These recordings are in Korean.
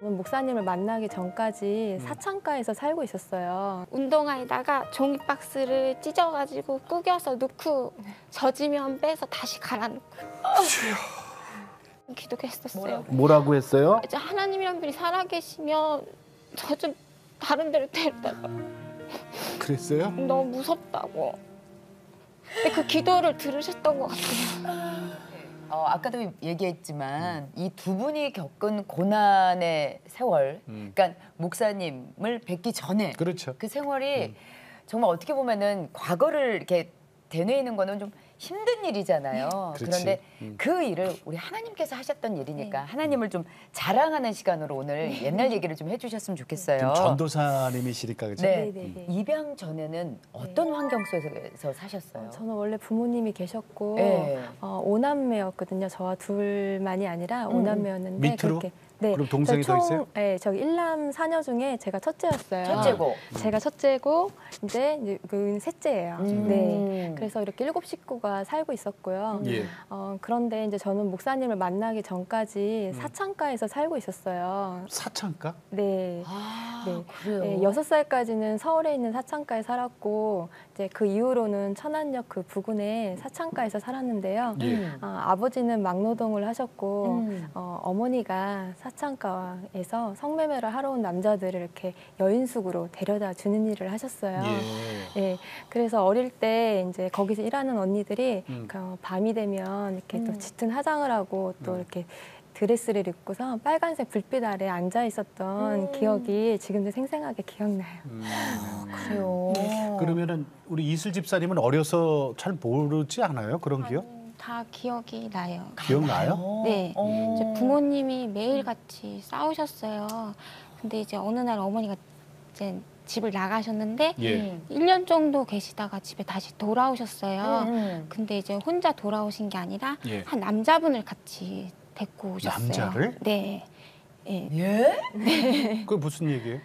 목사님을 만나기 전까지 사창가에서 살고 있었어요. 운동화에다가 종이 박스를 찢어가지고 구겨서 넣고 젖으면 빼서 다시 갈아넣고 기도했었어요. 뭐라고 했어요? 이제 하나님이란 분이 살아계시면 저 좀 다른 데로 데려다가 그랬어요? 너무 무섭다고. 근데 그 기도를 들으셨던 것 같아요. 어, 아까도 얘기했지만 이두 분이 겪은 고난의 세월, 음. 그러니까 목사님을 뵙기 전에 그렇죠. 그 세월이 정말 어떻게 보면은 과거를 이렇게 되뇌이는 거는 좀 힘든 일이잖아요. 그렇지. 그런데 음. 그 일을 우리 하나님께서 하셨던 일이니까 하나님을 좀 자랑하는 시간으로 오늘 옛날 얘기를 좀 해주셨으면 좋겠어요. 좀 전도사님이시니까 그죠? 네. 네네네. 입양 전에는 어떤 환경 속에서 사셨어요? 어, 저는 원래 부모님이 계셨고 네. 어, 오남매였거든요. 저와 둘만이 아니라 음. 오남매였는데 밑으로? 그렇게 네. 그럼 동생이 저더 총- 있어요? 네, 저기 일남 사녀 중에 제가 첫째였어요. 첫째고. 제가 첫째고 이제 그 셋째예요. 음. 네. 그래서 이렇게 일곱 식구가 살고 있었고요. 예. 어, 그런데 이제 저는 목사님을 만나기 전까지 음. 사창가에서 살고 있었어요. 사창가? 네. 아, 네. 그래요. 네, 여섯 살까지는 서울에 있는 사창가에 살았고 이제 그 이후로는 천안역 그 부근에 사창가에서 살았는데요. 예. 음. 어, 아버지는 막노동을 하셨고 음. 어, 어머니가 사 창가에서 성매매를 하러 온 남자들을 이렇게 여인숙으로 데려다 주는 일을 하셨어요. 예. 예, 그래서 어릴 때 이제 거기서 일하는 언니들이 음. 그 밤이 되면 이렇게 또 음. 짙은 화장을 하고 또 음. 이렇게 드레스를 입고서 빨간색 불빛 아래 앉아 있었던 음. 기억이 지금도 생생하게 기억나요. 음. 그래요. 그러면은 우리 이슬 집사님은 어려서 잘 모르지 않아요? 그런 기억? 다 기억이 나요. 기억나요? 네. 어. 이제 부모님이 매일 같이 싸우셨어요. 근데 이제 어느 날 어머니가 이제 집을 나가셨는데 예. 1년 정도 계시다가 집에 다시 돌아오셨어요. 음. 근데 이제 혼자 돌아오신 게 아니라 예. 한 남자분을 같이 데리고 오셨어요. 남자를? 네. 예. 예? 그게 무슨 얘기예요?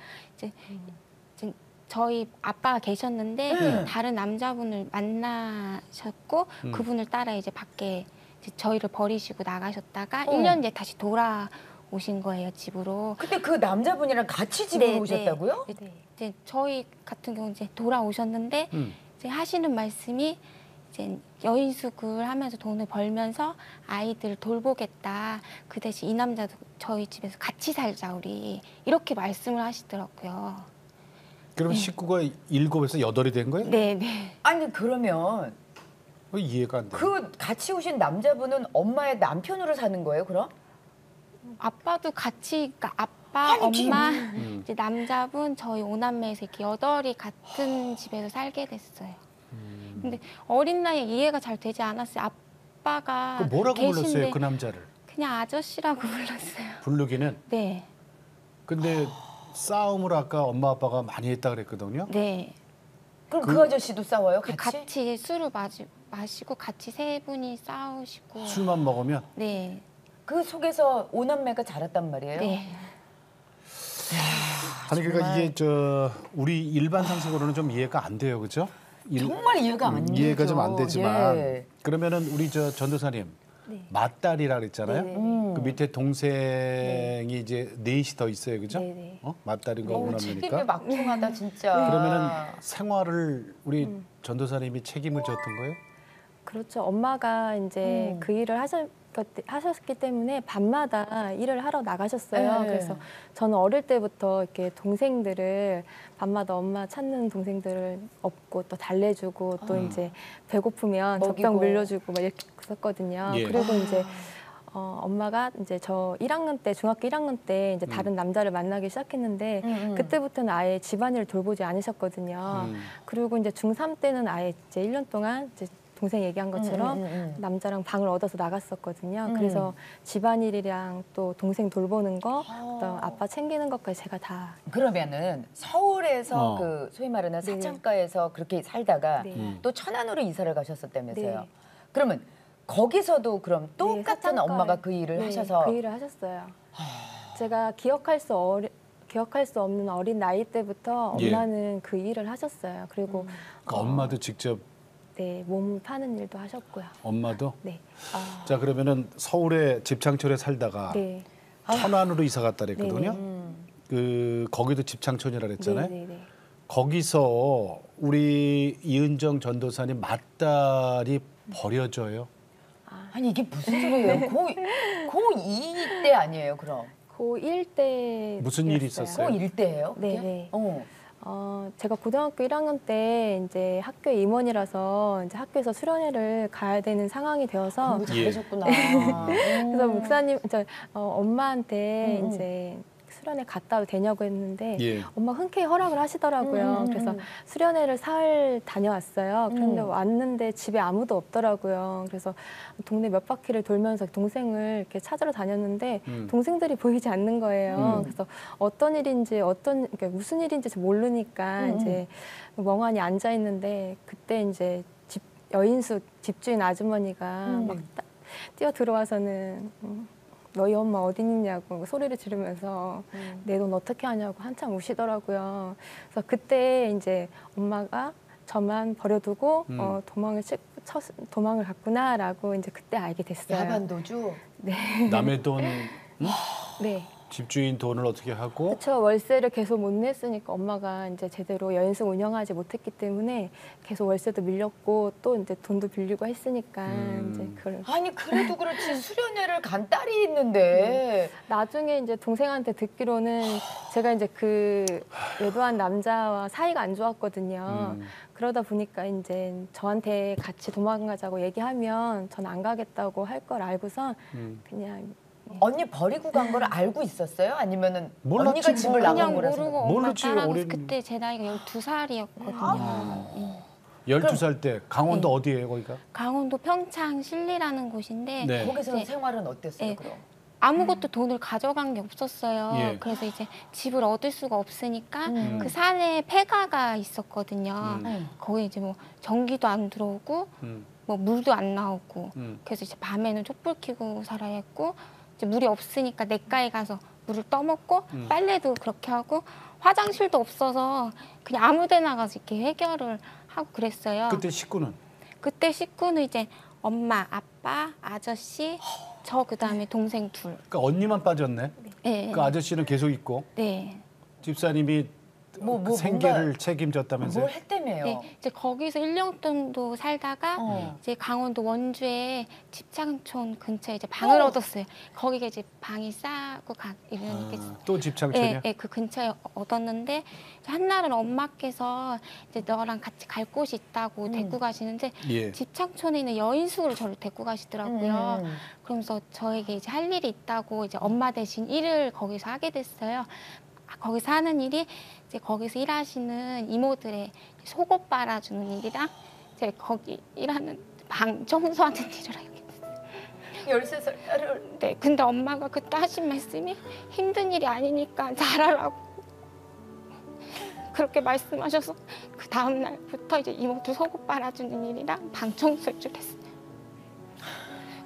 저희 아빠가 계셨는데 음. 다른 남자분을 만나셨고 음. 그분을 따라 이제 밖에 이제 저희를 버리시고 나가셨다가 어. 1년 뒤에 다시 돌아오신 거예요 집으로. 근데 그 남자분이랑 같이 집에 네, 오셨다고요? 네. 이제 저희 같은 경우 이제 돌아오셨는데 음. 이제 하시는 말씀이 이제 여인숙을 하면서 돈을 벌면서 아이들 돌보겠다. 그 대신 이 남자도 저희 집에서 같이 살자 우리 이렇게 말씀을 하시더라고요. 그러면 식구가 일곱에서 여덟이 된 거예요? 네, 네. 아니 그러면 어, 이해가 안 돼. 그 같이 오신 남자분은 엄마의 남편으로 사는 거예요? 그럼? 아빠도 같이 그러니까 아빠, 아니지. 엄마, 음. 이제 남자분 저희 오남매에서 이렇게 여덟이 같은 집에서 살게 됐어요. 음. 근데 어린 나이에 이해가 잘 되지 않았어요. 아빠가 그 뭐라고 계신데 불렀어요 그 남자를? 그냥 아저씨라고 불렀어요. 부르기는. 네, 근데 싸움을 아까 엄마 아빠가 많이 했다 그랬거든요. 네. 그럼 그, 그- 아저씨도 싸워요? 그 같이? 같이 술을 마시, 마시고 같이 세 분이 싸우시고 술만 먹으면 네, 그 속에서 오남매가 자랐단 말이에요? 네. 아니 그러니까 정말. 이게 저 우리 일반 상식으로는 좀 이해가 안 돼요, 그죠? 일- 정말 이해가 안 음, 되죠. 이해가 좀 안 되지만 예. 그러면은 우리 저 전도사님 네. 맞딸이라 그랬잖아요. 네네. 음. 그 밑에 동생이 이제 넷이 더 있어요, 그죠? 네네. 어? 맞딸인가 오남매니까. 막중하다 진짜. 그러면은 생활을 우리 음. 전도사님이 책임을 졌던 거예요? 그렇죠. 엄마가 이제 음. 그 일을 하셨, 하셨기 때문에 밤마다 일을 하러 나가셨어요. 네. 그래서 저는 어릴 때부터 이렇게 동생들을 밤마다 엄마 찾는 동생들을 업고 또 달래주고 또 아. 이제 배고프면 먹이고. 젖병 물려주고 막 이렇게 했었거든요. 예. 그리고 이제 어, 엄마가 이제 저 1학년 때 중학교 1학년 때 이제 다른 남자를 만나기 시작했는데 음, 음. 그때부터는 아예 집안일을 돌보지 않으셨거든요. 음. 그리고 이제 중3 때는 아예 이제 1년 동안 이제 동생 얘기한 것처럼 음, 음, 음, 음. 남자랑 방을 얻어서 나갔었거든요. 음. 그래서 집안일이랑 또 동생 돌보는 거, 아. 또 아빠 챙기는 것까지 제가 다 그러면은 서울에서 어. 그 소위 말하는 네. 사창가에서 그렇게 살다가 네. 음. 또 천안으로 이사를 가셨었다면서요. 네. 그러면 거기서도 그럼 똑같은 사창가에- 엄마가 그 일을 네, 하셔서 그 일을 하셨어요. 제가 기억할 수 어리, 기억할 수 없는 어린 나이 때부터 예. 엄마는 그 일을 하셨어요. 그리고 그러니까 엄마도 직접 네 몸을 파는 일도 하셨고요. 엄마도 네, 아. 자 그러면은 서울에 집창철에 살다가 네, 천안으로 이사 갔다 그랬거든요. 네네. 음. 그 거기도 집창촌이라 그랬잖아요. 네 네 네. 거기서 우리 이은정 전도사님 맏딸이 버려져요. 아니 이게 무슨 소리예요? 고2 때 아니에요, 그럼? 고1 때 무슨 일이 있었어요? 고1 때예요? 그게? 네 네. 어. 어, 제가 고등학교 1학년 때 이제 학교 임원이라서 이제 학교에서 수련회를 가야 되는 상황이 되어서 공부 예. 잘하셨구나. 그래서 목사님, 저 어, 엄마한테 음, 음. 이제 수련회 갔다 되냐고 했는데 예. 엄마 흔쾌히 허락을 하시더라고요. 음, 음, 그래서 음. 수련회를 사흘 다녀왔어요. 그런데 음. 왔는데 집에 아무도 없더라고요. 그래서 동네 몇 바퀴를 돌면서 동생을 이렇게 찾으러 다녔는데 음. 동생들이 보이지 않는 거예요. 음. 그래서 어떤 일인지 어떤 그러니까 무슨 일인지 잘 모르니까 음, 이제 멍하니 앉아 있는데 그때 이제 집 여인숙 집주인 아주머니가 음. 막 따- 뛰어 들어와서는 음, 너희 엄마 어디 있냐고 소리를 지르면서 음. 내돈 어떻게 하냐고 한참 우시더라고요. 그래서 그때 이제 엄마가 저만 버려두고 음. 어, 도망을 치, 쳐, 도망을 갔구나라고 이제 그때 알게 됐어요. 야반도주. 남의 돈 네. 집주인 돈을 어떻게 하고 그렇죠. 월세를 계속 못 냈으니까 엄마가 이제 제대로 여인숙 운영하지 못했기 때문에 계속 월세도 밀렸고 또 이제 돈도 빌리고 했으니까 음. 이제 그걸 아니 그래도 그렇지 수련회를 간 딸이 있는데 나중에 이제 동생한테 듣기로는 제가 이제 그 외도한 남자와 사이가 안 좋았거든요. 음. 그러다 보니까 이제 저한테 같이 도망가자고 얘기하면 전 안 가겠다고 할 걸 알고선 음. 그냥 언니 버리고 간걸 알고 있었어요? 아니면은 몰랐지, 언니가 뭐. 집을 나간 그냥 거라서? 모르고 엄마 모르지, 따라가서 어린- 그때 제 나이가 12살이었거든요. 아. 12살 때 강원도 네. 어디예요, 거기가? 강원도 평창 신리라는 곳인데 네. 거기서 네. 생활은 어땠어요? 네. 그럼? 아무것도 돈을 가져간 게 없었어요. 예. 그래서 이제 집을 얻을 수가 없으니까 음. 그 산에 폐가가 있었거든요. 음. 음. 거기 이제 뭐 전기도 안 들어오고 음. 뭐 물도 안 나오고 음. 그래서 이제 밤에는 촛불 켜고 살아야 했고 물이 없으니까 냇가에 가서 물을 떠먹고 음. 빨래도 그렇게 하고 화장실도 없어서 그냥 아무데나 가서 이렇게 해결을 하고 그랬어요. 그때 식구는 그때 식구는 이제 엄마, 아빠, 아저씨, 저 그다음에 동생 둘. 그러니까 언니만 빠졌네. 네. 그 아저씨는 계속 있고 네. 집사님이 뭐, 뭐 생계를 뭔가 책임졌다면서요? 뭘 했다며요? 네. 이제 거기서 1년 정도 살다가 어. 이제 강원도 원주에 집창촌 근처에 이제 방을 어. 얻었어요. 거기가 이제 방이 싸고 가 이러니까 아, 또 집창촌이야? 예, 예, 그 근처에 얻었는데 한날은 엄마께서 이제 너랑 같이 갈 곳이 있다고 음. 데리고 가시는데 예. 집창촌에 있는 여인숙으로 저를 데리고 가시더라고요. 음. 그러면서 저에게 이제 할 일이 있다고 이제 엄마 대신 일을 거기서 하게 됐어요. 아, 거기서 하는 일이 이제 거기서 일하시는 이모들의 속옷 빨아주는 일이랑 이제 거기 일하는 방 청소하는 일을 하게 됐어요. 13살 딸을 네, 근데 엄마가 그때 하신 말씀이 힘든 일이 아니니까 잘하라고 그렇게 말씀하셔서 그 다음 날부터 이제 이모들 속옷 빨아주는 일이랑 방 청소를 했어요.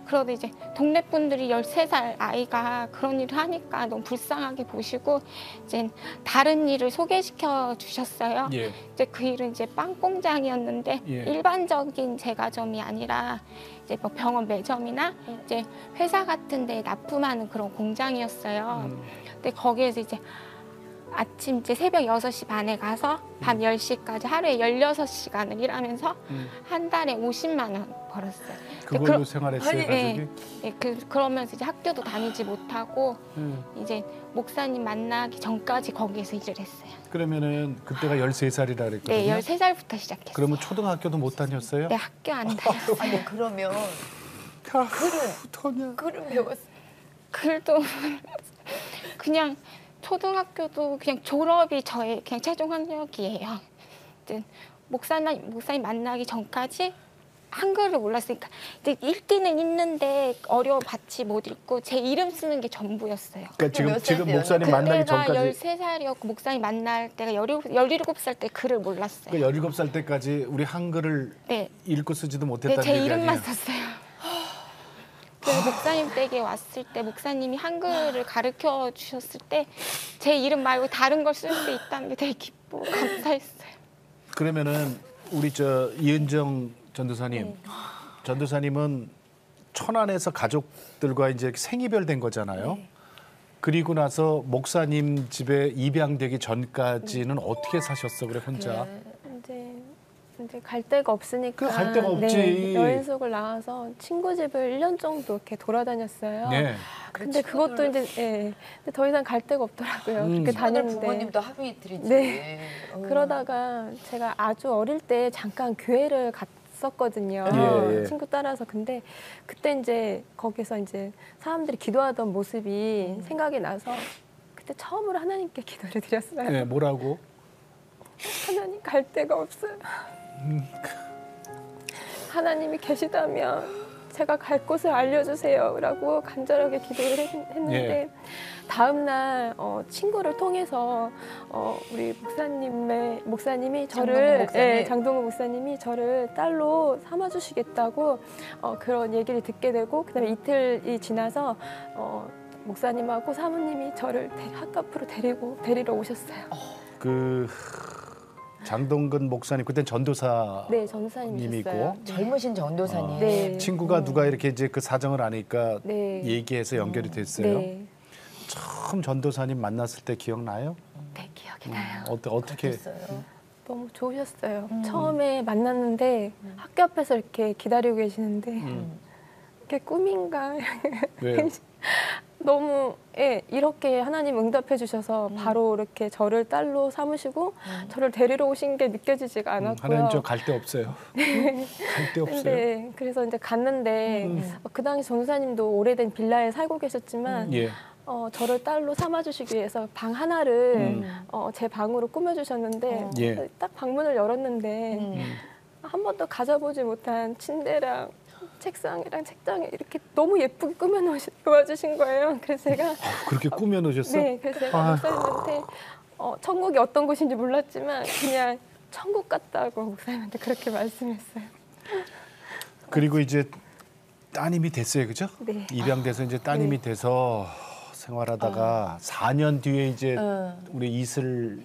그러다 이제 동네 분들이 13살 아이가 그런 일을 하니까 너무 불쌍하게 보시고 이제 다른 일을 소개시켜 주셨어요. 예. 이제 그 일은 이제 빵 공장이었는데 예. 일반적인 제과점이 아니라 이제 뭐 병원 매점이나 이제 회사 같은 데 납품하는 그런 공장이었어요. 음. 근데 거기에서 이제 아침 이제 새벽 6시 반에 가서 밤 10시까지 하루에 16시간을 일하면서 음. 한 달에 50만 원 벌었어요. 그걸로 그럼- 생활했어요, 아니, 가족이? 네. 예, 그, 그러면서 이제 학교도 다니지 못하고 음. 이제 목사님 만나기 전까지 거기에서 일을 했어요. 그러면은 그때가 13살이라 그랬거든요. 네, 13살부터 시작했어요. 그러면 초등학교도 못 다녔어요? 네, 학교 안 다녔어요. 아니 그러면 아, 글은 토냐. 글은 배웠어. 글도 그냥 초등학교도 그냥 졸업이 저의 그냥 최종 학력이에요. 목사님 목사님 만나기 전까지 한글을 몰랐으니까 이제 읽기는 있는데 어려워봤지 못 읽고 제 이름 쓰는 게 전부였어요. 그러니까 지금 몇 지금? 목사님 만나기 그때가 전까지 13살이었고 목사님 만날 때가 17살 때 글을 몰랐어요. 그 17살 때까지 우리 한글을 네, 읽고 쓰지도 네, 못했다는 제 얘기 이름만 아니에요? 썼어요. 그래서 목사님 댁에 왔을 때 목사님이 한글을 가르쳐 주셨을 때 제 이름 말고 다른 걸 쓸 수 있다는 게 되게 기쁘고 감사했어요. 그러면은 우리 저 이은정 전도사님, 네. 전도사님은 천안에서 가족들과 이제 생이별 된 거잖아요. 네. 그리고 나서 목사님 집에 입양되기 전까지는 어떻게 사셨어 그래 혼자? 네. 이제 갈 데가 없으니까 그갈 데가 없지. 네, 여인숙을 나와서 친구 집을 1년 정도 이렇게 돌아다녔어요. 네. 근데 그것도 이제 예. 근데 더 이상 갈 데가 없더라고요. 음. 그렇게 다녔는데 부모님도 하루 이틀이지. 네. 어. 그러다가 제가 아주 어릴 때 잠깐 교회를 갔었거든요. 예, 예. 친구 따라서 근데 그때 이제 거기서 이제 사람들이 기도하던 모습이 음. 생각이 나서 그때 처음으로 하나님께 기도를 드렸어요. 네, 뭐라고? 하나님 갈 데가 없어요. 하나님이 계시다면 제가 갈 곳을 알려주세요 라고 간절하게 기도를 했, 는데 예. 다음 날 어, 친구를 통해서 어, 우리 목사님의 목사님이 저를 목사님. 예, 장동건 목사님이 저를 딸로 삼아주시겠다고 어, 그런 얘기를 듣게 되고 그 다음에 이틀이 지나서 어, 목사님하고 사모님이 저를 대- 학교 앞으로 데리고 데리러 오셨어요. 그 장동근 목사님 그땐 전도사 네, 전사님이셨어요. 님이고 젊으신 전도사님. 네. 친구가 누가 이렇게 이제 그 사정을 아니까 네. 얘기해서 연결이 됐어요. 네. 처음 전도사님 만났을 때 기억나요? 네, 기억이 나요. 어때 어떻게? 그랬어요. 너무 좋으셨어요. 음. 처음에 만났는데 학교 앞에서 이렇게 기다리고 계시는데 음, 이게 꿈인가 왜요? 너무 예, 이렇게 하나님 응답해 주셔서 음. 바로 이렇게 저를 딸로 삼으시고 저를 데리러 오신 게 느껴지지가 음, 않았고요. 하나님 저 갈 데 없어요. 갈 데 없어요. 근데 그래서 이제 갔는데 음. 어, 그 당시 전사님도 오래된 빌라에 살고 계셨지만 예. 어, 저를 딸로 삼아주시기 위해서 방 하나를 음. 어, 제 방으로 꾸며주셨는데 어. 예. 딱 방문을 열었는데 음. 한 번도 가져보지 못한 침대랑 책상이랑 책장에 이렇게 너무 예쁘게 꾸며놓으신 거예요. 그래서 제가 그렇게 꾸며 놓으셨어? 네, 그래서 제가. 목사님한테 어, 천국이 어떤 곳인지 몰랐지만 그냥 천국 같다고 목사님한테 그렇게 말씀했어요. 그리고 이제 따님이 됐어요, 그죠? 네. 입양돼서 이제 따님이 돼서 생활하다가 4년 뒤에 이제 어. 우리 이슬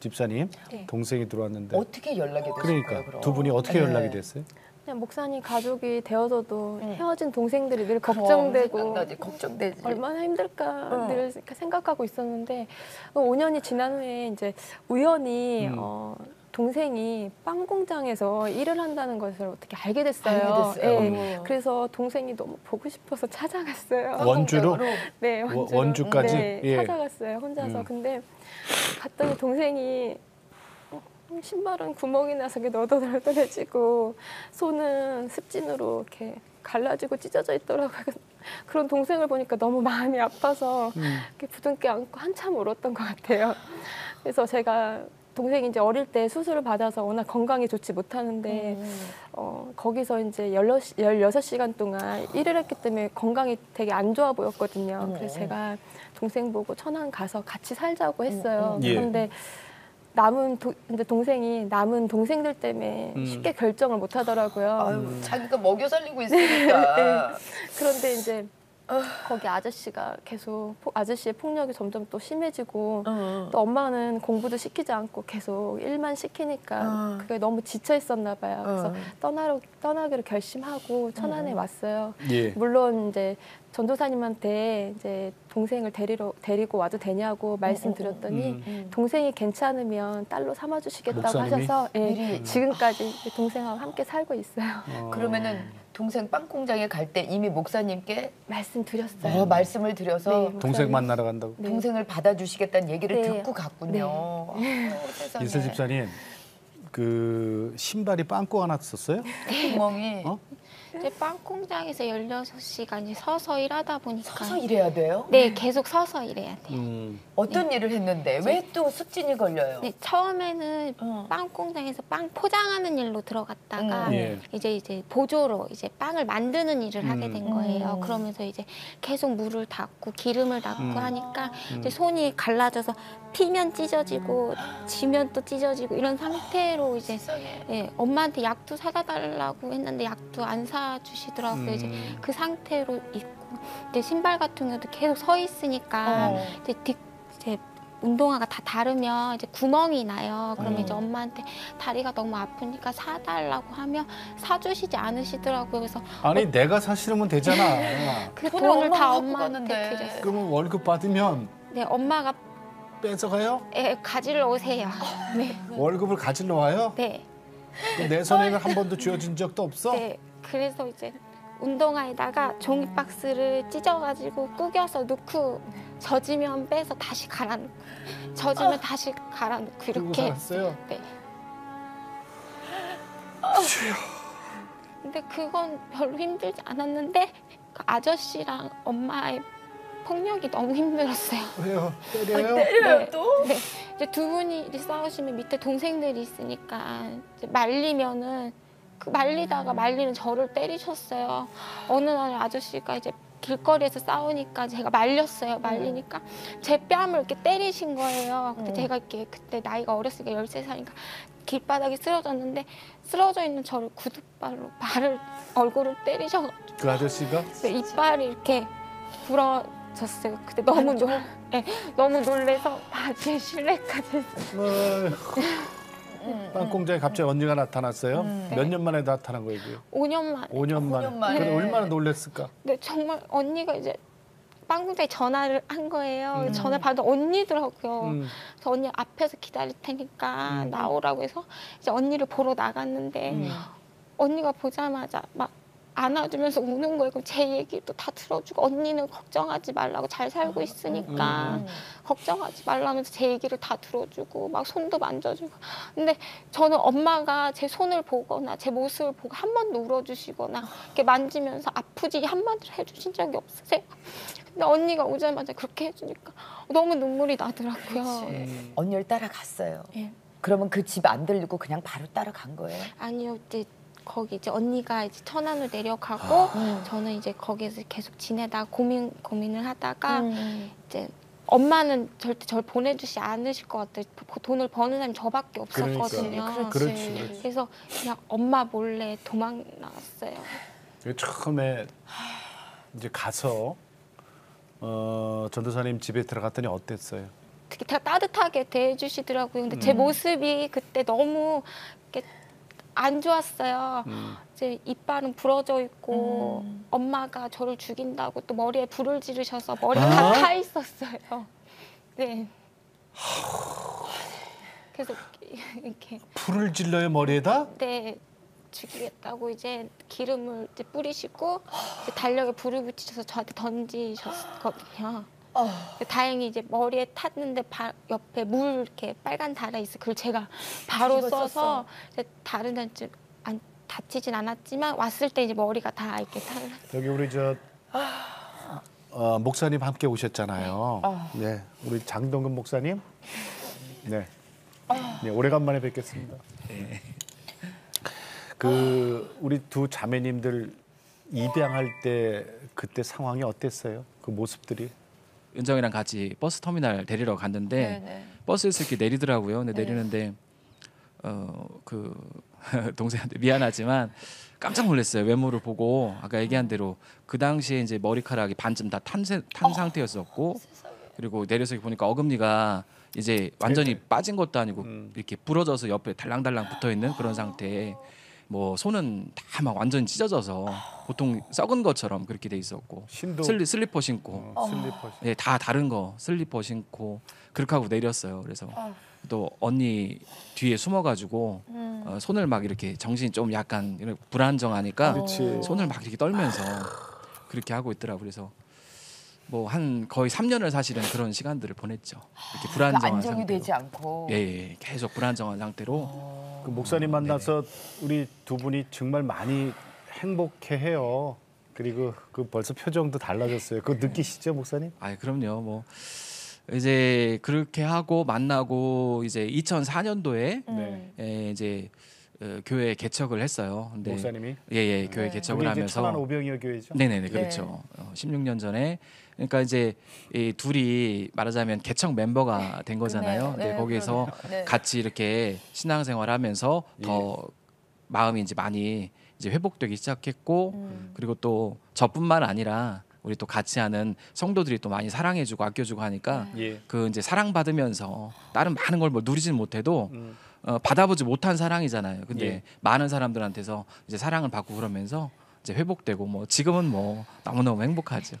집사님 네. 동생이 들어왔는데 어떻게 연락이 됐어요? 그러니까 두 분이 어떻게 연락이 네. 됐어요? 그냥 목사님 가족이 되어서도 응. 헤어진 동생들이 늘 걱정되고 생각나지, 걱정되지. 얼마나 힘들까 어. 늘 생각하고 있었는데 5년이 지난 후에 이제 우연히 음. 어, 동생이 빵 공장에서 일을 한다는 것을 어떻게 알게 됐어요. 알게 됐어요. 예. 어. 그래서 동생이 너무 보고 싶어서 찾아갔어요. 원주로? 네, 원- 원주로. 원주까지? 네, 예. 찾아갔어요. 혼자서. 음. 근데 갔더니 동생이 어, 신발은 구멍이 나서 이게 너덜너덜해지고 손은 습진으로 이렇게 갈라지고 찢어져 있더라고요. 그런 동생을 보니까 너무 마음이 아파서 음. 이렇게 부둥켜 안고 한참 울었던 것 같아요. 그래서 제가 동생이 이제 어릴 때 수술을 받아서 워낙 건강이 좋지 못하는데 음. 어, 거기서 이제 16, 16시간 동안 일을 했기 때문에 건강이 되게 안 좋아 보였거든요. 음, 그래서 음. 제가 동생 보고 천안 가서 같이 살자고 했어요. 음, 음. 예. 그런데 남은 도, 근데 동생이 남은 동생들 때문에 음. 쉽게 결정을 못 하더라고요. 아유, 자기가 먹여 살리고 있으니까. 그런데 이제 아. 거기 아저씨가 계속 포- 아저씨의 폭력이 점점 또 심해지고 어. 또 엄마는 공부도 시키지 않고 계속 일만 시키니까 어. 그게 너무 지쳐 있었나 봐요. 그래서 어. 떠나러 떠나기로 결심하고 천안에 음. 왔어요. 예. 물론 이제 전도사님한테 이제 동생을 데리러 데리고 와도 되냐고 말씀드렸더니 음. 음. 동생이 괜찮으면 딸로 삼아주시겠다고 목사님이? 하셔서 예. 지금까지 동생하고 함께 살고 있어요. 어. 그러면은 동생 빵 공장에 갈 때 이미 목사님께 말씀드렸어요. 어, 말씀을 드려서 네, 동생. 만나러 간다고. 네. 동생을 받아주시겠다는 얘기를 네. 듣고 갔군요. 어, 세상에. 이슬 집사님 그 신발이 빵꾸가 났었어요? 구멍이 어? 이제 빵 공장에서 16시간 이제 서서 일하다 보니까 서서 일해야 돼요? 네, 계속 서서 일해야 돼요. 음. 어떤 일을 했는데 왜또 습진이 걸려요? 네, 처음에는 어. 빵 공장에서 빵 포장하는 일로 들어갔다가 음. 예. 이제 이제 보조로 이제 빵을 만드는 일을 하게 음. 된 거예요. 음. 그러면서 이제 계속 물을 닦고 기름을 닦고 음. 하니까 음. 이제 손이 갈라져서 피면 찢어지고 지면 또 찢어지고 이런 상태로 이제. 예, 엄마한테 약도 사다 달라고 했는데 약도 안 사 주시더라고요. 이제 음. 그 상태로 있고 이제 신발 같은 경우도 계속 서 있으니까 어. 이제 뒷 이제 운동화가 다 다르면 이제 구멍이 나요. 그러면 음. 이제 엄마한테 다리가 너무 아프니까 사달라고 하면 사주시지 않으시더라고요. 그래서 아니 내가 사 신으면 되잖아. 그 돈을 돈을 엄마가 다 갖고 엄마한테 갔는데. 드렸어요. 그러면 월급 받으면 네, 엄마가 뺏어가요? 애 가지러 오세요. 네, 월급을 가지러 와요? 네, 그럼 내 손에는 한 번도 쥐어진 적도 없어? 네. 그래서 이제 운동화에다가 종이 박스를 찢어가지고 구겨서 넣고 젖으면 빼서 다시 갈아놓고 젖으면 다시 갈아놓고 그러고 이렇게 살았어요? 네. 근데 그건 별로 힘들지 않았는데 그 아저씨랑 엄마의 폭력이 너무 힘들었어요. 왜요? 때려요? 네. 네. 이제 두 분이 이제 싸우시면 밑에 동생들이 있으니까 이제 말리면은 그 말리다가 말리는 저를 때리셨어요. 어느 날 아저씨가 이제 길거리에서 싸우니까 제가 말렸어요. 말리니까 제 뺨을 이렇게 때리신 거예요. 근데 음. 제가 이렇게 그때 나이가 어렸으니까 13살이니까 길바닥에 쓰러졌는데 쓰러져 있는 저를 구두발로 발을 얼굴을 때리셔가지고 그 아저씨가? 이빨이 이렇게 부러졌어요. 그때 너무 놀, 네, 너무 놀래서 바지에 실내까지 했어요. 음, 빵공장에 갑자기 언니가 나타났어요? 음. 몇년 만에 나타난 거예요? 그게? 5년 만에. 5년 만에. 5년 만에. 그래 얼마나 놀랬을까? 근데 정말 언니가 이제 빵공장에 전화를 한 거예요. 음. 전화 받은 언니더라고요. 음. 그래서 언니 앞에서 기다릴 테니까 음. 나오라고 해서 이제 언니를 보러 나갔는데 음. 언니가 보자마자 막 안아주면서 우는 거예요. 그럼 제 얘기도 다 들어주고 언니는 걱정하지 말라고 잘 살고 있으니까 음. 걱정하지 말라면서 제 얘기를 다 들어주고 막 손도 만져주고 근데 저는 엄마가 제 손을 보거나 제 모습을 보고 한 번도 울어주시거나 이렇게 만지면서 아프지 한마디를 해주신 적이 없으세요. 근데 언니가 오자마자 그렇게 해주니까 너무 눈물이 나더라고요. 음. 언니를 따라갔어요. 예. 그러면 그 집 안 들리고 그냥 바로 따라간 거예요? 아니요, 이제 거기 이제 언니가 이제 천안으로 내려가고 음. 저는 이제 거기에서 계속 지내다 고민 고민을 하다가 음. 이제 엄마는 절대 절 보내주지 않으실 것 같아요. 보- 돈을 버는 사람이 저밖에 없었거든요. 그러니까. 그렇지, 그렇지. 그래서 그냥 엄마 몰래 도망 나왔어요. 그 처음에 이제 가서 어, 전도사님 집에 들어갔더니 어땠어요? 되게 다 따뜻하게 대해주시더라고요. 근데 제 음. 모습이 그때 너무 이렇게 안 좋았어요. 음. 이제 이빨은 부러져 있고 음. 엄마가 저를 죽인다고 또 머리에 불을 지르셔서 머리가 아? 다타 있었어요. 네. 그래서 이렇게 불을 질러요 머리에다? 네 죽이겠다고 이제 기름을 이제 뿌리시고 이제 달력에 불을 붙이셔서 저한테 던지셨거든요. 어. 다행히 이제 머리에 탔는데 바, 옆에 물 이렇게 빨간 달에 있어. 그걸 제가 바로 써서 다른 데는 좀 안, 다치진 않았지만 왔을 때 이제 머리가 다 이렇게 탈락. 여기 우리 저 어, 목사님 함께 오셨잖아요. 아. 네, 우리 장동근 목사님. 네, 네 오래간만에 뵙겠습니다. 그 우리 두 자매님들 입양할 때 그때 상황이 어땠어요? 그 모습들이? 은정이랑 같이 버스 터미널 데리러 갔는데 네네. 버스에서 이렇게 내리더라고요. 근데 네. 내리는데 어 그 동생한테 미안하지만 깜짝 놀랐어요. 외모를 보고 아까 얘기한 대로 그 당시에 이제 머리카락이 반쯤 다탄탄 상태였었고 그리고 내려서 보니까 어금니가 이제 완전히 빠진 것도 아니고 음. 이렇게 부러져서 옆에 달랑달랑 붙어 있는 그런 상태에 뭐 손은 다 막 완전 찢어져서 보통 썩은 것처럼 그렇게 돼 있었고 신도 슬리, 슬리퍼 신고 어, 슬리퍼. 예, 다 다른 거 슬리퍼 신고 그렇게 하고 내렸어요. 그래서 어. 또 언니 뒤에 숨어가지고 음. 어, 손을 막 이렇게 정신이 좀 약간 이렇게 불안정하니까 그렇지. 손을 막 이렇게 떨면서 그렇게 하고 있더라고. 그래서 뭐 한 거의 3년을 사실은 그런 시간들을 보냈죠. 이렇게 그 불안정한 안정이 상태로. 되지 않고. 예, 예, 계속 불안정한 상태로 어. 그 목사님 만나서 우리 두 분이 정말 많이 행복해해요. 그리고 그 벌써 표정도 달라졌어요. 그거 느끼시죠, 목사님? 아, 그럼요. 뭐 이제 그렇게 하고 만나고 이제 2004년도에 음. 예, 이제 어, 교회 개척을 했어요. 근데 목사님이 예예 교회 네. 개척을 이제 하면서 천안 오병이어 교회죠. 네네네 그렇죠. 어, 16년 전에 그러니까 이제 이 둘이 말하자면 개척 멤버가 된 거잖아요. 그러네요. 근데 네, 거기에서 그러네요. 네. 같이 이렇게 신앙생활하면서 예. 더 마음이 이제 많이 이제 회복되기 시작했고 음. 그리고 또 저뿐만 아니라 우리 또 같이 하는 성도들이 또 많이 사랑해주고 아껴주고 하니까 예. 그 이제 사랑받으면서 다른 많은 걸 뭐 누리지는 못해도 음. 어, 받아보지 못한 사랑이잖아요. 근데 예. 많은 사람들한테서 이제 사랑을 받고 그러면서 이제 회복되고 뭐 지금은 뭐 너무 너무 행복하죠.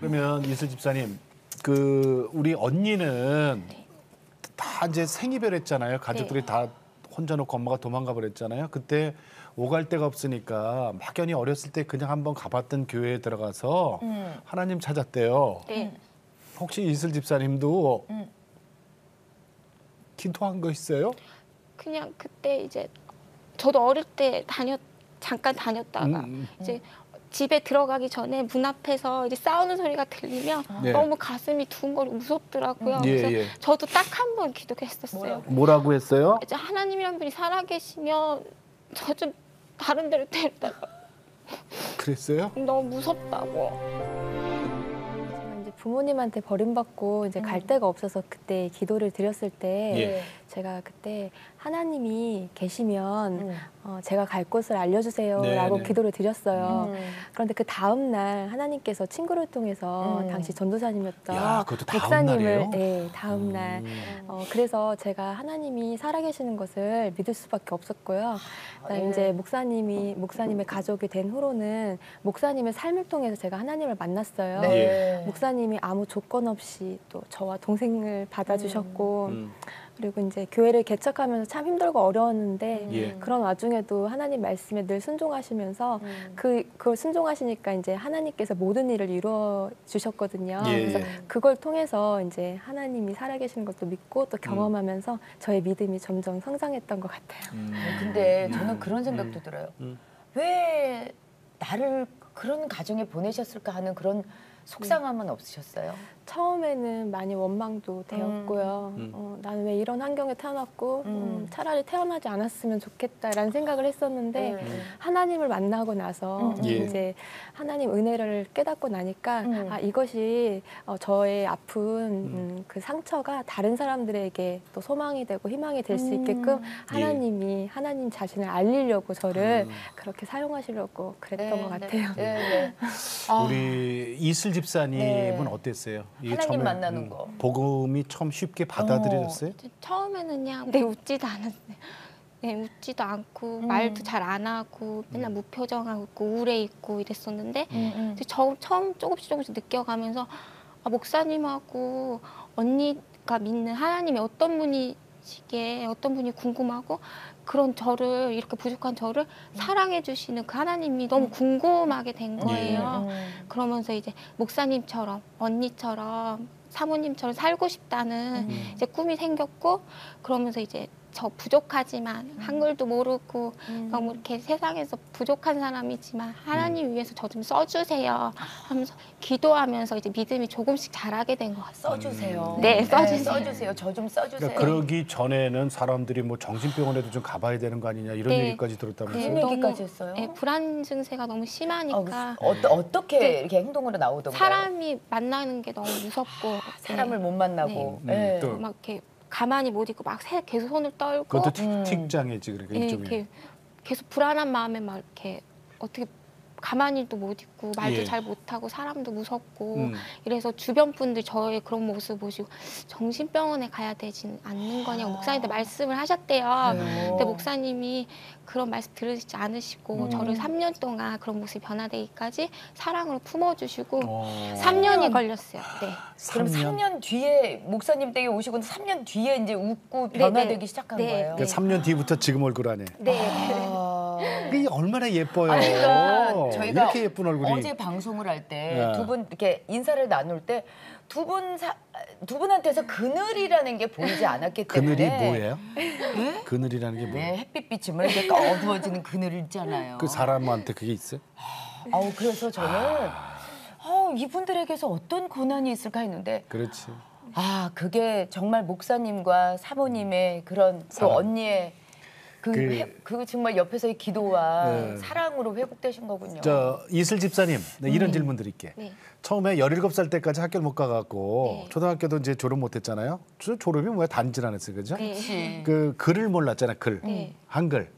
그러면 이슬 집사님 그 우리 언니는 다 이제 생이별 했잖아요. 가족들이 다 혼자 놓고 엄마가 도망가 버렸잖아요. 그때 오갈 데가 없으니까 막연히 어렸을 때 그냥 한번 가봤던 교회에 들어가서 음. 하나님 찾았대요. 네. 혹시 이슬 집사님도 음. 기도한 거 있어요? 그냥 그때 이제 저도 어릴 때 다녔 잠깐 다녔다가 음, 이제 집에 들어가기 전에 문 앞에서 이제 싸우는 소리가 들리면 네. 너무 가슴이 두근거리고 무섭더라고요. 예, 그래서 예. 저도 딱 한 번 기도했었어요. 뭐라고 했어요? 이제 하나님이란 분이 살아계시면 저 좀 다른 데로 데려다가 그랬어요? 너무 무섭다고. 부모님한테 버림받고 이제 갈 데가 없어서 그때 기도를 드렸을 때 예. 제가 그때 하나님이 계시면 음. 어, 제가 갈 곳을 알려주세요라고 네, 네. 기도를 드렸어요. 음. 그런데 그 다음 날 하나님께서 친구를 통해서 음. 당시 전도사님이었던 야, 날이에요? 네 다음 날 음. 어, 그래서 제가 하나님이 살아계시는 것을 믿을 수밖에 없었고요. 그다음에 예. 이제 목사님이 목사님의 가족이 된 후로는 목사님의 삶을 통해서 제가 하나님을 만났어요. 네. 목사님이 아무 조건 없이 또 저와 동생을 받아주셨고 음. 그리고 이제 교회를 개척하면서 참 힘들고 어려웠는데 예. 그런 와중에도 하나님 말씀에 늘 순종하시면서 음. 그 그걸 순종하시니까 이제 하나님께서 모든 일을 이루어 주셨거든요. 예, 그래서 예. 그걸 통해서 이제 하나님이 살아계신 것도 믿고 음. 또 경험하면서 저의 믿음이 점점 성장했던 것 같아요. 음. 어, 근데 저는 그런 생각도 들어요. 음. 왜 나를 그런 가정에 보내셨을까 하는 그런 속상함은 없으셨어요? 처음에는 많이 원망도 되었고요. 음. 어, 나는 왜 이런 환경에 태어났고 음. 음, 차라리 태어나지 않았으면 좋겠다라는 생각을 했었는데 음. 하나님을 만나고 나서 음. 예. 이제 하나님 은혜를 깨닫고 나니까 음. 아 이것이 어, 저의 아픈 음. 음, 그 상처가 다른 사람들에게 또 소망이 되고 희망이 될수 음. 있게끔 하나님이 하나님 자신을 알리려고 저를 음. 그렇게 사용하시려고 그랬던 네, 것 네. 같아요. 네, 네. 아, 우리 이슬 집사님은 네. 어땠어요? 하나님 처음에, 만나는 음, 거. 복음이 처음 쉽게 받아들여졌어요? 이제 처음에는 그냥 네 웃지도 않았어요. 네 웃지도 않고 음. 말도 잘 안 하고 맨날 무표정하고 있고 우울해 있고 이랬었는데 음, 음. 이제 저 처음 조금씩 조금씩 느껴가면서 아, 목사님하고 언니가 믿는 하나님이 어떤 분이 시게 어떤 분이 궁금하고 그런 저를 이렇게 부족한 저를 사랑해 주시는 그 하나님이 너무 궁금하게 된 거예요. 음, 음. 그러면서 이제 목사님처럼 언니처럼 사모님처럼 살고 싶다는 음. 이제 꿈이 생겼고 그러면서 이제 저 부족하지만 한글도 모르고 음. 너무 이렇게 세상에서 부족한 사람이지만 하나님 위해서 저 좀 써주세요 하면서 기도하면서 이제 믿음이 조금씩 자라게 된 것 같아요. 써주세요. 네, 써주세요. 써주세요. 저 좀 써주세요. 그러니까 그러기 전에는 사람들이 뭐 정신병원에도 좀 가봐야 되는 거 아니냐 이런 네. 얘기까지 들었다면서요? 무슨 네, 너무- 얘기까지 했어요? 네, 불안 증세가 너무 심하니까 어, 어, 어떻게 네. 이렇게 행동으로 나오던가요? 사람이 만나는 게 너무 무섭고 사람을 못 만나고. 네. 네. 음, 또- 네, 막 이렇게 가만히 못 있고 막 새- 계속 손을 떨고 그것도 틱, 음. 틱장애지 그러니까 예, 일종의. 이렇게 계속 불안한 마음에 막 이렇게 어떻게 가만히도 못 있고 말도 예. 잘 못하고 사람도 무섭고 음. 이래서 주변 분들 저의 그런 모습 보시고 정신병원에 가야 되진 않는 거냐고 아. 목사님한테 말씀을 하셨대요. 그래요? 근데 목사님이 그런 말씀 들으시지 않으시고 음. 저를 3년 동안 그런 모습이 변화되기까지 사랑으로 품어주시고 어. 3년이 걸렸어요. 네. 그럼 3년? 3년 뒤에 목사님 댁에 오시고 3년 뒤에 이제 웃고 네, 변화되기 네. 시작한 네. 거예요. 그러니까 3년 뒤부터 지금 얼굴 안에. 네. 아. 이게 얼마나 예뻐요. 아니, 그러니까 저희가 이렇게 예쁜 얼굴이. 어제 방송을 할때 네. 두분 이렇게 인사를 나눌 때 두 분 두 분한테서 그늘이라는 게 보이지 않았기 때문에 그늘이 뭐예요? 그늘이라는 게 뭐예요? 네, 햇빛 비치면 이렇게 어두워지는 그늘 있잖아요. 그 사람한테 그게 있어요? 아우 그래서 저는 어, 이분들에게서 어떤 고난이 있을까 했는데 그렇지. 아 그게 정말 목사님과 사모님의 그런 또 사랑. 언니의 그, 그- 회- 그 정말 옆에서의 기도와 네. 사랑으로 회복되신 거군요. 저 이슬 집사님, 네, 이런 질문 드릴게. 네. 처음에 17살 때까지 학교를 못 가갖고 네. 초등학교도 이제 졸업 못 했잖아요. 저 졸업이 뭐야? 단질 안 했어요. 그죠? 네. 그 글을 몰랐잖아요. 글. 네. 한글.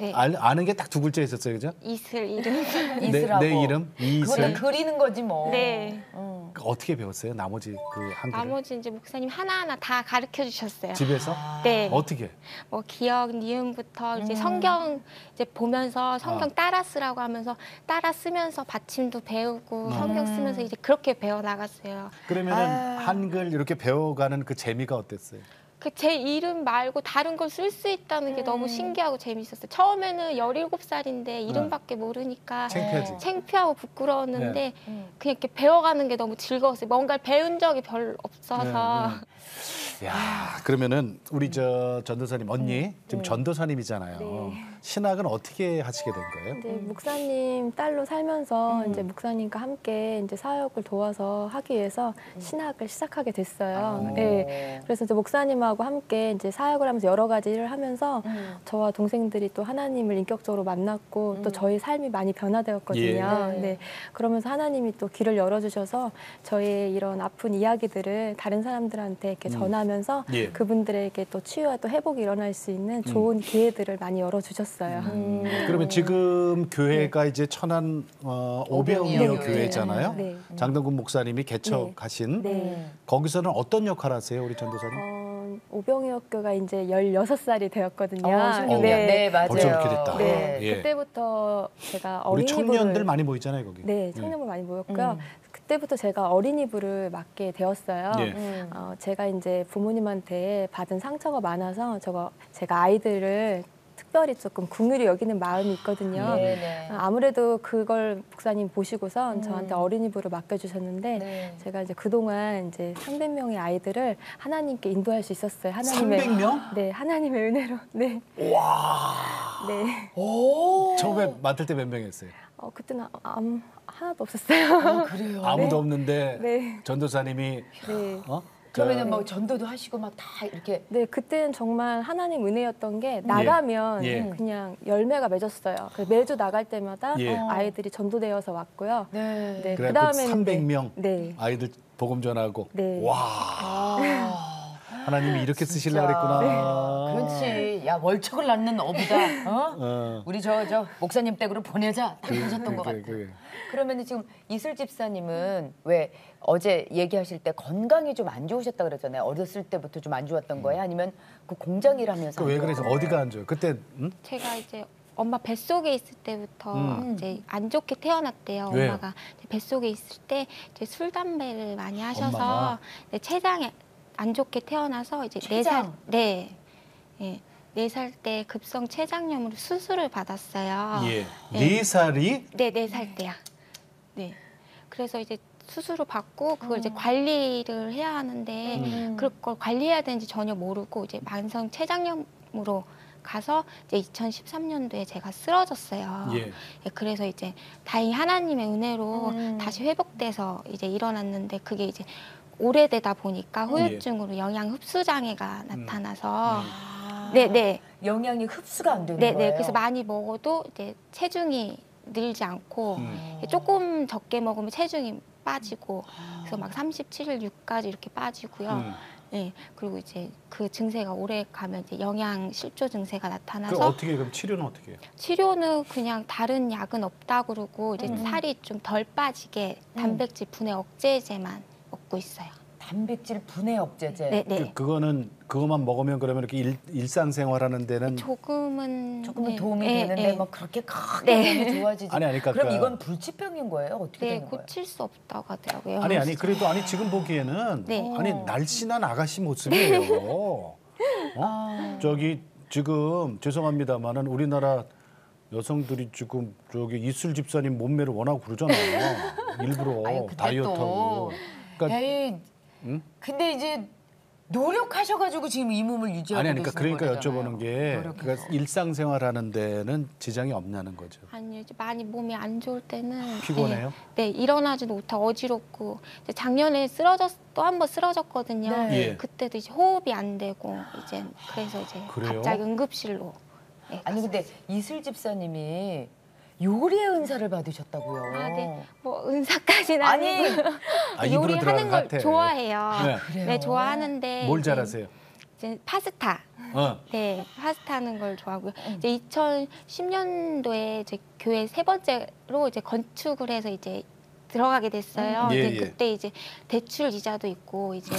네. 알, 아는 게 딱 두 글자 있었어요, 그죠? 이슬 이름. 내, 이슬하고. 내 이름 그거는 이슬. 그리는 거지 뭐. 네. 어. 어떻게 배웠어요? 나머지 그 한글 나머지 이제 목사님 하나하나 다 가르쳐 주셨어요. 집에서 네. 어떻게? 뭐 기억, 니은부터 이제 음. 성경 이제 보면서 성경 아. 따라 쓰라고 하면서 따라 쓰면서 받침도 배우고 음. 성경 쓰면서 이제 그렇게 배워 나갔어요. 그러면은 아. 한글 이렇게 배워가는 그 재미가 어땠어요? 그 제 이름 말고 다른 걸 쓸 수 있다는 게 음. 너무 신기하고 재밌었어요. 처음에는 17살인데 네. 이름밖에 모르니까 창피하지. 창피하고 부끄러웠는데 음. 그냥 이렇게 배워가는 게 너무 즐거웠어요. 뭔가를 배운 적이 별로 없어서 네, 네. 야, 그러면은 우리 저 전도사님 언니 지금 전도사님이잖아요. 네. 신학은 어떻게 하시게 된 거예요? 이제 목사님 딸로 살면서 음. 이제 목사님과 함께 이제 사역을 도와서 하기 위해서 신학을 시작하게 됐어요. 아. 네. 그래서 이제 목사님하고 함께 이제 사역을 하면서 여러 가지 일을 하면서 음. 저와 동생들이 또 하나님을 인격적으로 만났고 음. 또 저희 삶이 많이 변화되었거든요. 예. 네. 그러면서 하나님이 또 길을 열어주셔서 저의 이런 아픈 이야기들을 다른 사람들한테 이렇게 음. 전하면서 예. 그분들에게 또 치유와 또 회복이 일어날 수 있는 좋은 기회들을 많이 열어주셨어요. 음. 그러면 지금 교회가 이제 천안 어, 오병이어 교회잖아요. 네. 장동근 목사님이 개척하신 네. 음. 거기서는 어떤 역할 하세요, 우리 전 도사님? 어, 오병이학교가 이제 16살이 되었거든요. 어, 신기하다. 네. 맞아요. 벌써 그렇게 됐다. 네. 예. 그때부터 제가 우리 청년들 많이 모이잖아요, 거기. 네, 청년부 많이 모였고요. 음. 그때부터 제가 어린이부를 맡게 되었어요. 예. 음. 어, 제가 이제 부모님한테 받은 상처가 많아서 저거 제가 아이들을 특별히 조금 국률이 여기는 마음이 있거든요. 네, 네. 어, 아무래도 그걸 목사님 보시고선 음. 저한테 어린이부를 맡겨주셨는데 네. 제가 이제 그동안 이제 300명의 아이들을 하나님께 인도할 수 있었어요. 하나님의 300명? 네, 하나님의 은혜로. 네. 와. 네. 오. 처음에 맡을 때 몇 명이었어요? 어, 그때는 아무 하나도 없었어요. 어, 그래요. 아무도 없는데 네. 전도사님이 네. 어? 그러면은 뭐 전도도 하시고 막 다 이렇게 네, 그때는 정말 하나님 은혜였던 게 나가면 예. 그냥 열매가 맺었어요. 그래서 매주 나갈 때마다 예. 아이들이 전도되어서 왔고요. 네. 네, 그래 그 다음에는 300명 네. 아이들 복음 전하고 네. 와 아. 하나님이 이렇게 진짜. 그랬구나. 그렇지. 야 월척을 낳는 어부다. 어? 어. 우리 저 저 목사님 댁으로 보내자. 딱 하셨던 것 같아. 그래. 그러면은 지금 이슬 집사님은 왜 어제 얘기하실 때 건강이 좀 안 좋으셨다 그랬잖아요. 어렸을 때부터 좀 안 좋았던 거예요? 아니면 그 공장 일하면서? 그왜 안 그래서 어디가 안 좋아요? 그때 응? 제가 이제 엄마 뱃속에 있을 때부터 음. 이제 안 좋게 태어났대요. 왜요? 엄마가 뱃속에 있을 때 술 담배를 많이 하셔서? 이제 폐장에 안 좋게 태어나서 이제 네 췌장? 살 네. 예. 네 살 때 급성 췌장염으로 수술을 받았어요. 예. 네. 네 살이 네, 네 살 때야. 네. 그래서 이제 수술을 받고 그걸 음. 이제 관리를 해야 하는데 음. 그걸 관리해야 되는지 전혀 모르고 이제 만성 췌장염으로 가서 이제 2013년도에 제가 쓰러졌어요. 예. 예, 그래서 이제 다행히 하나님의 은혜로 음. 다시 회복돼서 이제 일어났는데 그게 이제 오래되다 보니까 후유증으로 영양 흡수 장애가 나타나서 아. 네, 네. 영양이 흡수가 안 되는 네, 거예요. 네. 그래서 많이 먹어도 이제 체중이 늘지 않고 음. 조금 적게 먹으면 체중이 빠지고 그래서 막 37일 6까지 이렇게 빠지고요. 음. 네. 그리고 이제 그 증세가 오래 가면 이제 영양 실조 증세가 그 나타나서 어떻게 그럼 치료는 어떻게 해요? 치료는 그냥 다른 약은 없다 그러고 이제 음. 살이 좀 덜 빠지게 단백질 분해 억제제만 먹고 있어요. 단백질 분해 억제제. 네, 네. 그, 그거는 그것만 먹으면 그러면 이렇게 일, 일상생활 하는 데는 조금은 조금은 네, 도움이 네, 되는데 네. 뭐 그렇게 크게 네. 좋아지지. 아니, 아니, 그러니까 그럼 그- 이건 불치병인 거예요? 어떻게 네, 되는 거예요? 고칠 수 없다고 하더라고요. 아니 아니 그래도 아니 지금 보기에는 네. 아니 날씬한 아가씨 모습이에요. 어? 아. 저기 지금 죄송합니다만은 우리나라 여성들이 지금 저기 이슬 집사님 몸매를 원하고 그러잖아요. 일부러 아유, 다이어트하고. 또 그러니까 에이, 응? 근데 이제 노력하셔가지고 지금 이 몸을 유지하고 아니 그러니까 계시는 그러니까 거잖아요. 여쭤보는 게 노력해서. 그러니까 일상생활하는 데는 지장이 없냐는 거죠. 아니요, 이제 많이 몸이 안 좋을 때는 피곤해요? 네, 네, 일어나지도 못하고 어지럽고 이제 작년에 쓰러졌 또 한 번 쓰러졌거든요. 네. 예. 그때도 이제 호흡이 안 되고 이제 그래서 이제 그래요? 갑자기 응급실로. 네, 아니 근데 이슬 집사님이 요리의 은사를 받으셨다고요. 아, 네. 뭐 은사까지는 아니, 아, 요리하는 걸것 같아. 좋아해요. 네. 그래요? 네, 좋아하는데 뭘 잘하세요? 이제 파스타. 어. 네, 파스타 하는 걸 좋아하고요. 음. 이제 2010년도에 이제 교회 세 번째로 이제 건축을 해서 이제 들어가게 됐어요. 음. 예, 예. 그때 이제 대출 이자도 있고 이제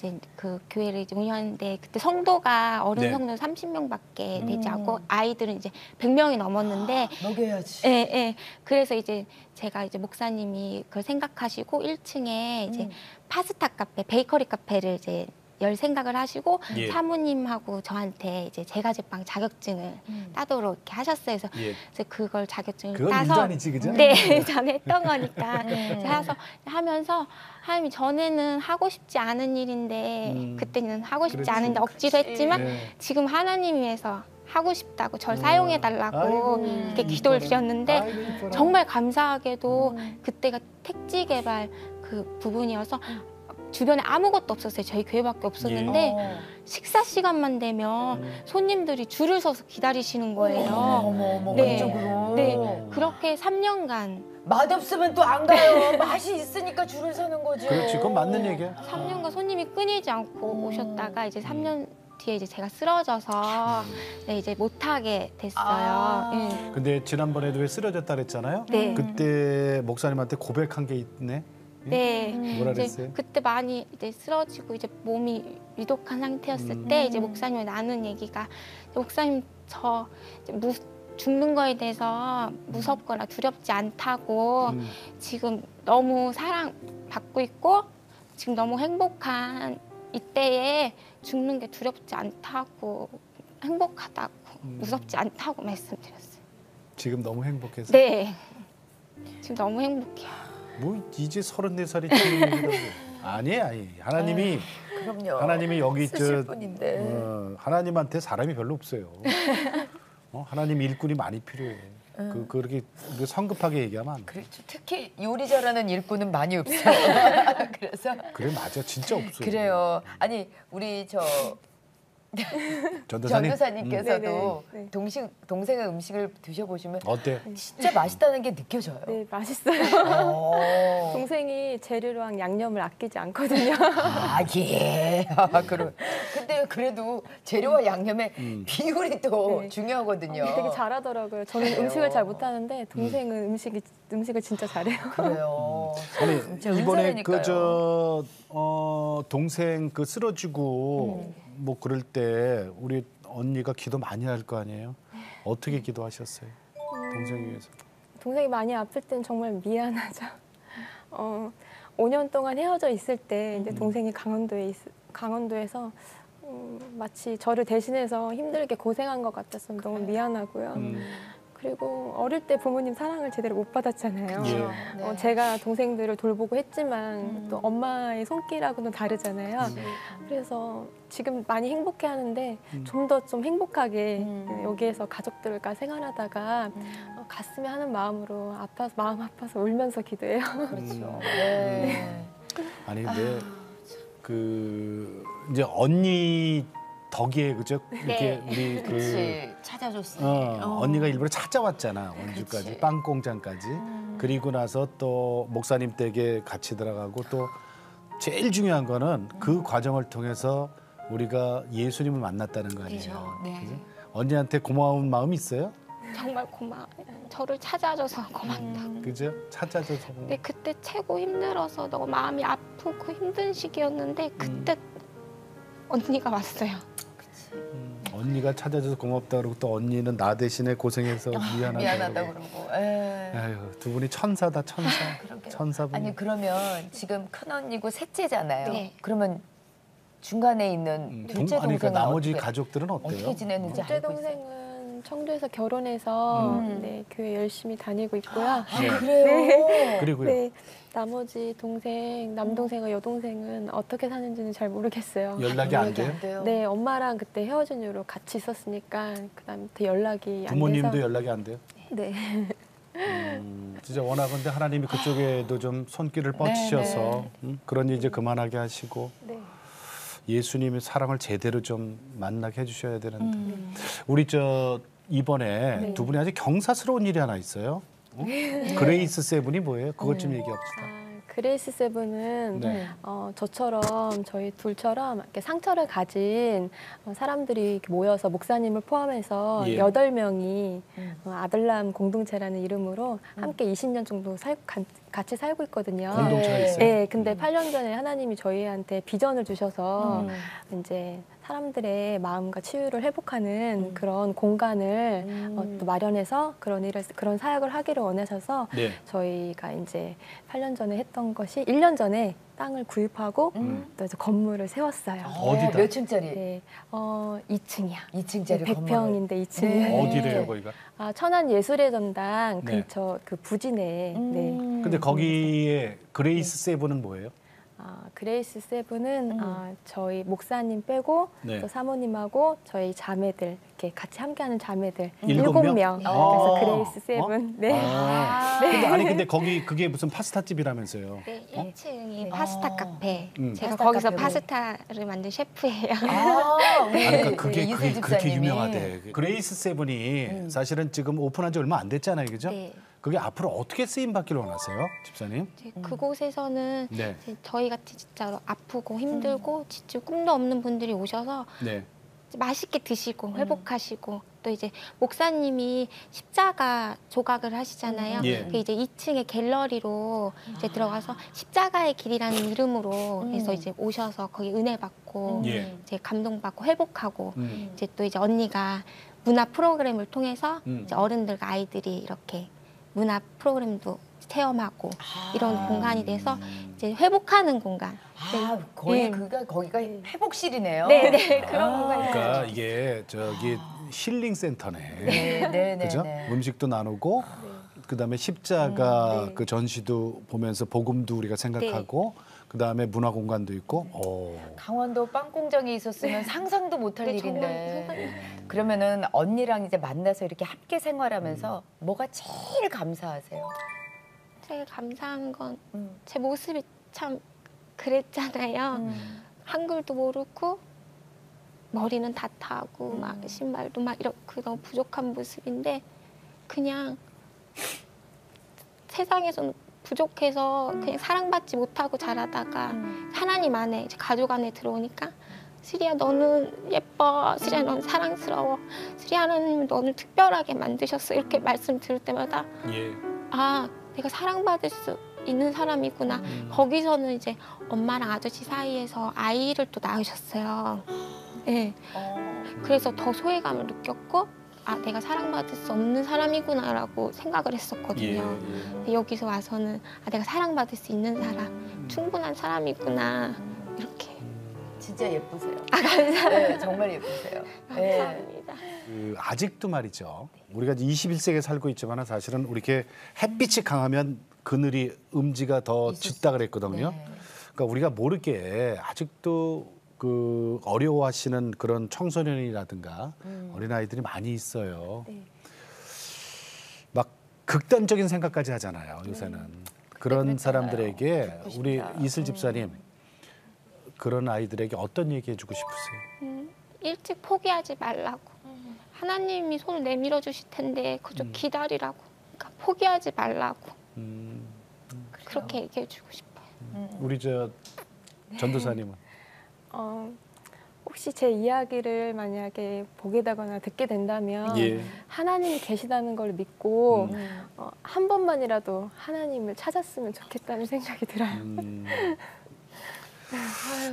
이제 그 교회를 이제 운영하는데 그때 성도가 어른 네. 성도 30명밖에 되지 음. 않고 아이들은 이제 100명이 넘었는데 먹여야지. 예, 예. 그래서 이제 제가 이제 목사님이 그걸 생각하시고 1층에 이제 음. 파스타 카페, 베이커리 카페를 이제 열 생각을 하시고 예. 사모님하고 저한테 이제 제가 제빵 자격증을 음. 따도록 이렇게 하셨어요. 그래서, 예. 그래서 그걸 자격증을 그건 따서 아니지, 그죠? 네, 전에 했던 거니까 음. 해서 하면서 하나님 전에는 하고 싶지 않은 일인데 음. 그때는 하고 싶지 그렇지. 않은데 억지로 그렇지. 했지만 네. 지금 하나님 위해서 하고 싶다고 절 음. 사용해 달라고 이렇게 기도를 이뻐라. 드렸는데 아이고. 정말 감사하게도 음. 그때가 택지 개발 그 부분이어서 주변에 아무것도 없었어요. 저희 교회밖에 없었는데 어. 식사 시간만 되면 음. 손님들이 줄을 서서 기다리시는 거예요. 어머 어머 네. 그쪽으로. 네, 그렇게 3년간 맛없으면 또 안 가요. 맛이 있으니까 줄을 서는 거죠. 그렇지, 그건 맞는 얘기야. 3년간 손님이 끊이지 않고 음. 오셨다가 이제 3년 뒤에 이제 제가 쓰러져서 네, 이제 못하게 됐어요. 아. 예. 근데 지난번에도 왜 쓰러졌다 그랬잖아요. 네. 그때 목사님한테 고백한 게 있네. 네. 뭐라 이제 그랬어요? 그때 많이 이제 쓰러지고 이제 몸이 위독한 상태였을 음. 때 이제 목사님이 나눈 얘기가 목사님 저 이제 무, 죽는 거에 대해서 무섭거나 두렵지 않다고 음. 지금 너무 사랑 받고 있고 지금 너무 행복한 이때에 죽는 게 두렵지 않다고 행복하다고 음. 무섭지 않다고 말씀드렸어요. 지금 너무 행복해서. 네. 지금 너무 행복해요. 뭐 이제 서른네 살이 되는 아니에요, 아니. 하나님이 그럼요. 하나님이 여기 저 분인데. 어, 하나님한테 사람이 별로 없어요. 어, 하나님 일꾼이 많이 필요해. 그 그렇게 그 성급하게 얘기하면 안 돼. 그렇죠. 특히 요리 잘하는 일꾼은 많이 없어요. 그래서 그래 맞아, 진짜 없어요. 그래요. 아니 우리 저 전도사님 전도사님께서도 네, 네, 네. 동생 동생의 음식을 드셔보시면 음, 어때? 진짜 맛있다는 게 느껴져요. 네, 맛있어요. 어. 동생이 재료랑 양념을 아끼지 않거든요. 아 예. 아, 그럼 근데 그래도 재료와 양념의 음. 비율이 또 네. 중요하거든요. 되게 잘하더라고요. 저는? 음식을 잘 못하는데 동생은 음 식이 음식을 진짜 잘해요. 그래요. 아니 진짜 이번에. 그 저 어, 동생 그 쓰러지고 뭐 그럴 때 우리 언니가 기도 많이 할 거 아니에요? 어떻게 기도하셨어요? 동생 위해서. 동생이 많이 아플 땐 정말 미안하죠. 어, 5년 동안 헤어져 있을 때 음. 이제 동생이 강원도에 있, 강원도에서 음, 마치 저를 대신해서 힘들게 고생한 것 같아서 너무 미안하고요. 음. 그리고 어릴 때 부모님 사랑을 제대로 못 받았잖아요. 예. 네. 어, 제가 동생들을 돌보고 했지만 음. 또 엄마의 손길하고는 다르잖아요. 그래서 지금 많이 행복해 하는데 음. 좀더좀 행복하게 음. 여기에서 가족들과 생활하다가 어, 갔으면 하는 마음으로 아파서 마음 아파서 울면서 기도해요. 그렇죠. 네. 아니 근데 그 이제 언니 덕에 그죠? 이렇게 우리 그 그렇지. 찾아줬으니. 어, 언니가 일부러 찾아왔잖아 원주까지 그치. 빵 공장까지 그리고 나서 또 목사님 댁에 같이 들어가고 또 제일 중요한 거는 그 과정을 통해서 우리가 예수님을 만났다는 거 아니에요. 그렇죠. 네. 그죠? 언니한테 고마운 마음 있어요? 정말 고마워요. 저를 찾아줘서 고맙다. 음. 그죠? 찾아줘서. 근데 그때 최고 힘들어서 너무 마음이 아프고 힘든 시기였는데 그때 언니가 왔어요. 음, 언니가 찾아줘서 고맙다 그러고 또 언니는 나 대신에 고생해서 미안하다. 미안하다 그러고. 그러고. 에. 아유 두 분이 천사다 천사. 천사분. 아니 그러면 지금 큰 언니고 셋째잖아요. 네. 그러면 중간에 있는 음, 동, 둘째 동생은 그러니까 나머지 어떻게, 가족들은 어때요? 어떻게 지내는지 둘째 알고 있어요. 청주에서 결혼해서 음. 네, 교회 열심히 다니고 있고요. 아 네. 그래요. 그리고요. 네, 나머지 동생, 남동생과 여동생은 어떻게 사는지는 잘 모르겠어요. 연락이 안 돼요? 돼요. 네, 엄마랑 그때 헤어진 이후로 같이 있었으니까 그다음부터 연락이 안 부모님도 돼서 연락이 안 돼요? 네. 음, 진짜 워낙 근데 하나님이 그쪽에도 좀 손길을 뻗치셔서 네, 음, 그런 일 이제 그만하게 하시고 네. 예수님의 사랑을 제대로 좀 만나게 해주셔야 되는데 음. 우리 저 이번에 네. 두 분이 아주 경사스러운 일이 하나 있어요. 어? Grace Seven이 뭐예요? 그것 좀 음. 얘기합시다. 아, Grace Seven은 네. 어, 저처럼 저희 둘처럼 이렇게 상처를 가진 어, 사람들이 모여서 목사님을 포함해서 예. 여덟 명이 음. 어, 아둘람 공동체라는 이름으로 함께 20년 정도 살, 가- 같이 살고 있거든요. 공동체가 네. 있어요. 네, 근데 8년 전에 하나님이 저희한테 비전을 주셔서 음. 이제 사람들의 마음과 치유를 회복하는 음. 그런 공간을 음. 어, 또 마련해서 그런 일을 그런 사역을 하기를 원하셔서 네. 저희가 이제 8년 전에 했던 것이 1년 전에 땅을 구입하고 음. 또 이제 건물을 세웠어요. 어디다? 몇 층짜리? 네, 어 2층이야. 2층짜리 100평인데 2층. 네. 어디래요, 거기가? 아, 천안 예술의 전당 네. 근처 그 부진에 음. 네. 근데 거기에 Grace Seven은 뭐예요? 아, Grace Seven은 음. 아, 저희 목사님 빼고 네. 또 사모님하고 저희 자매들 이렇게 같이 함께하는 자매들 일곱 일곱 명? 명. 어. 그래서 Grace Seven. 네. 아. 근데 아니 근데 거기 그게 무슨 파스타 집이라면서요? 네, 1층이 어. 파스타 카페. 음. 제가 파스타 거기서 카페로. 파스타를 만든 셰프예요. 아, 우리 아, 그러니까 그게, 이슬 그게 그렇게 집사님이. 유명하대. Grace Seven이 음. 사실은 지금 오픈한 지 얼마 안 됐잖아요, 그죠? 네. 그게 앞으로 어떻게 쓰임 받기를 원하세요, 집사님? 이제 그곳에서는 네, 이제 저희 같이 진짜로 아프고 힘들고 진짜 꿈도 없는 분들이 오셔서 네, 맛있게 드시고 회복하시고 또 이제 목사님이 십자가 조각을 하시잖아요. 예. 그 이제 2층에 갤러리로 이제 들어가서 십자가의 길이라는 이름으로 음. 해서 이제 오셔서 거기 은혜 받고 예. 이제 감동받고 회복하고 음. 이제 또 이제 언니가 문화 프로그램을 통해서 음. 이제 어른들과 아이들이 이렇게 문화 프로그램도 체험하고 아. 이런 공간이 돼서 이제 회복하는 공간. 아, 거의 네. 그가 거기가 회복실이네요. 네, 네 그런 아. 공간이. 그러니까 이게 저기 힐링 센터네. 네, 네, 네. 그죠? 네. 음식도 나누고 그다음에 십자가 음, 네. 그 전시도 보면서 복음도 우리가 생각하고 그 다음에 문화 공간도 있고 어. 강원도 빵 공장에 있었으면 상상도 못할 네, 일인데. 그러면은 언니랑 이제 만나서 이렇게 함께 생활하면서 뭐가 제일 감사하세요? 제일 감사한 건제 음. 모습이 참 그랬잖아요. 음. 한글도 모르고 머리는 다 타고 막 음. 신발도 막 이렇게 너무 부족한 모습인데 그냥 세상에서는 부족해서 그냥 사랑받지 못하고 자라다가 음. 하나님 안에 가족 안에 들어오니까 스리야 너는 예뻐 스리야 너는 사랑스러워 스리야 하나님 너는 특별하게 만드셨어 이렇게 말씀 들을 때마다 예. 아 내가 사랑받을 수 있는 사람이구나 음. 거기서는 이제 엄마랑 아저씨 사이에서 아이를 또 낳으셨어요 네. 어. 그래서 더 소외감을 느꼈고 아 내가 사랑받을 수 없는 사람이구나라고 생각을 예. 했었거든요 예. 근데 여기서 와서는 아 내가 사랑받을 수 있는 사람 충분한 사람이구나 이렇게 진짜 예쁘세요. 아 감사합니다 네, 정말 예쁘세요. 네. 감사합니다 그 아직도 말이죠. 우리가 21세기에 살고 있지만 사실은 우리 이렇게 햇빛이 강하면 그늘이 음지가 더 짙다 그랬거든요. 네. 그러니까 우리가 모르게 아직도 그 어려워하시는 그런 청소년이라든가 음. 어린 아이들이 많이 있어요. 네. 막 극단적인 생각까지 하잖아요. 요새는 그런 그랬잖아요. 사람들에게 듣고 우리. 이슬 집사님 그런 아이들에게 어떤 얘기 해주고 싶으세요? 음, 일찍 포기하지 말라고 하나님이 손을 내밀어 주실 텐데 그저 음. 기다리라고 그러니까 포기하지 말라고 음, 그렇게 얘기해 주고 싶어요 음. 우리 저 전도사님은 어, 혹시 제 이야기를 만약에 보게 되거나 듣게 된다면 예. 하나님이 계시다는 걸 믿고 음. 어, 한 번만이라도 하나님을 찾았으면 좋겠다는 생각이 들어요. 음.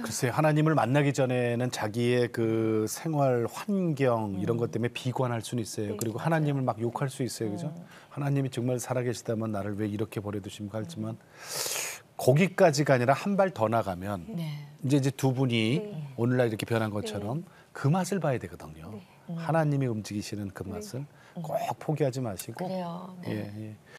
글쎄 하나님을 만나기 전에는 자기의 그 생활 환경 이런 것 때문에 비관할 수는 있어요. 네, 그리고 하나님을 막 욕할 수 있어요, 그죠? 하나님이 정말 살아계시다면 나를 왜 이렇게 버려두십니까? 하지만 거기까지가 아니라 한 발 더 나가면 네. 이제 이제 두 분이 네. 오늘날 이렇게 변한 것처럼 그 맛을 봐야 되거든요. 네. 하나님이 움직이시는 그 맛을 꼭 포기하지 마시고 그래요. 네. 예, 예.